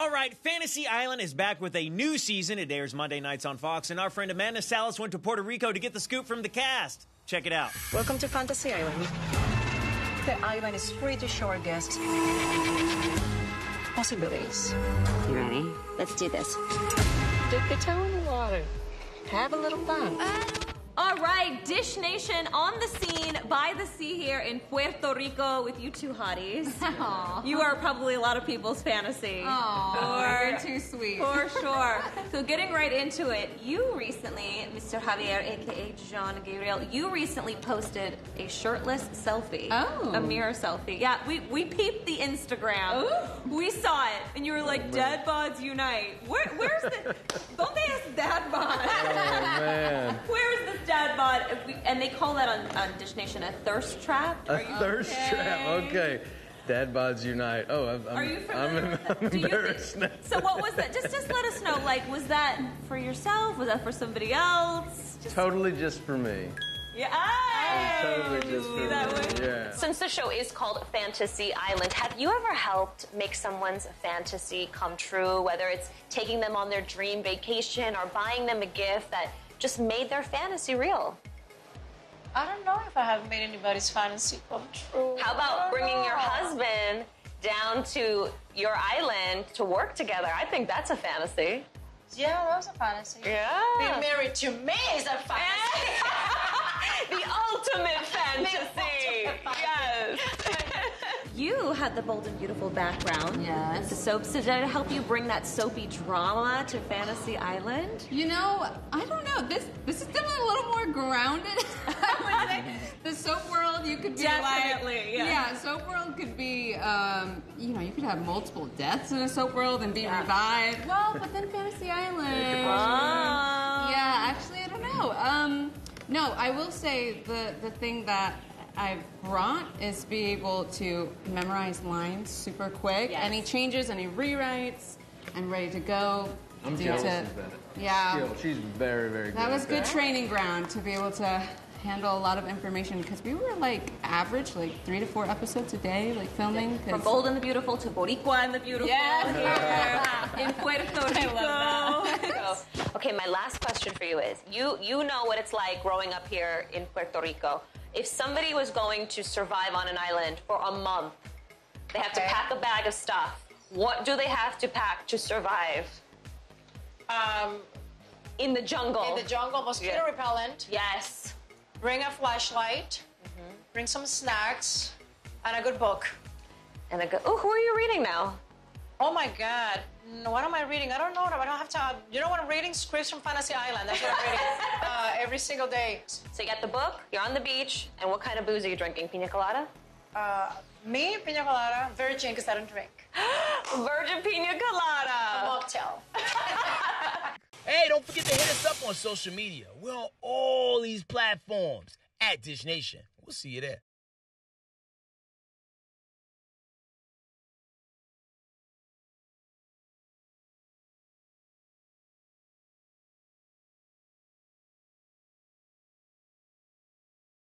All right, Fantasy Island is back with a new season. It airs Monday nights on Fox, and our friend Amanda Salas went to Puerto Rico to get the scoop from the cast. Check it out. Welcome to Fantasy Island. The island is free to show our guests possibilities. You ready? Let's do this. Dip your toe in the water. Have a little fun. Ah. All right, Dish Nation on the scene by the sea here in Puerto Rico with you two hotties. You are probably a lot of people's fantasy. Aw, you're too sweet. For sure. So getting right into it, you recently, Mr. Javier, aka John Gabriel, you recently posted a shirtless selfie. Oh. A mirror selfie. Yeah, we, we peeped the Instagram. We saw it, and you were like, dead bods unite. Where, where's the. Donde es And they call that on, on Dish Nation a thirst trap. A thirst trap. Okay. Dad bods unite. Oh, I'm, I'm, Are you familiar I'm, with that? I'm Do you embarrassed think- So what was that? Just just let us know. Like, was that for yourself? Was that for somebody else? Just, Totally just for me. yeah. Totally just for that me. way? Yeah. Since the show is called Fantasy Island, have you ever helped make someone's fantasy come true? Whether it's taking them on their dream vacation or buying them a gift that just made their fantasy real? I don't know if I have made anybody's fantasy come true. How about bringing your husband down to your island to work together? I think that's a fantasy. Yeah, that was a fantasy. Yeah. Being married to me is a fantasy. the ultimate fantasy. yes. You had the bold and beautiful background. Yes. The soaps. Did it help you bring that soapy drama to Fantasy Island? You know, I don't know. This this is definitely a little more grounded. I would say the soap world, you could be Definitely, like, yeah. soap world could be, um, you know, you could have multiple deaths in a soap world and be Yeah. revived. Well, but then Fantasy Island. Oh. Yeah, actually, I don't know. Um, no, I will say the the thing that I've brought is be able to memorize lines super quick. Yes. Any changes, any rewrites, I'm ready to go. I'm Due jealous to- of that. Yeah, Skill. She's very, very good. that was at good that. training ground to be able to handle a lot of information because we were like average, like three to four episodes a day, like filming. From Bold and the Beautiful to Boricua and the Beautiful Yes. here in Puerto Rico. So, okay, my last question for you is: you you know what it's like growing up here in Puerto Rico. If somebody was going to survive on an island for a month, they have to pack a bag of stuff. What do they have to pack to survive Um, in the jungle? in the jungle, mosquito Yeah. repellent. Yes. Bring a flashlight. Bring some snacks and a good book. And I go, oh, who are you reading now? Oh my God. Mm, What am I reading? I don't know. I don't have time. You know what I'm reading? Scripts from Fantasy Island. That's what I'm reading uh, every single day. So you got the book, you're on the beach, and what kind of booze are you drinking? Pina colada? Uh, me, pina colada, virgin, because I don't drink. Virgin pina colada. Mocktail. Hey, don't forget to hit us up on social media. We're on all these platforms at Dish Nation. We'll see you there.